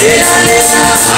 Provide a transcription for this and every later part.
Yeah.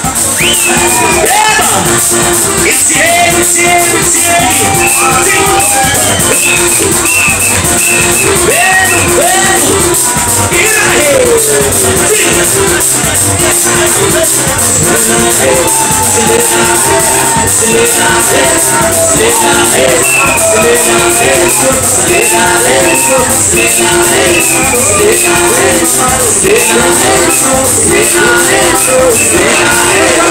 Eba! Estirei, estirei, estirei. Vendo, vendo. E na rede.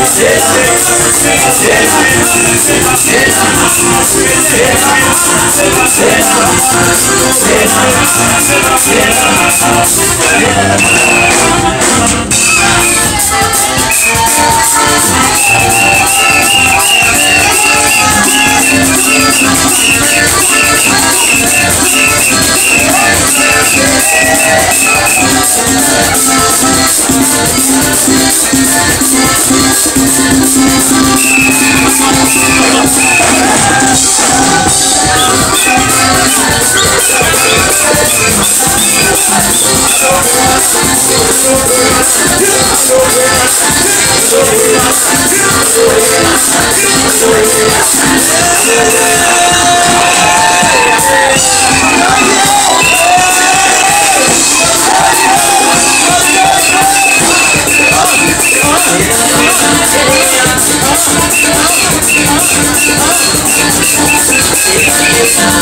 Yeah. Yeah. Let's go.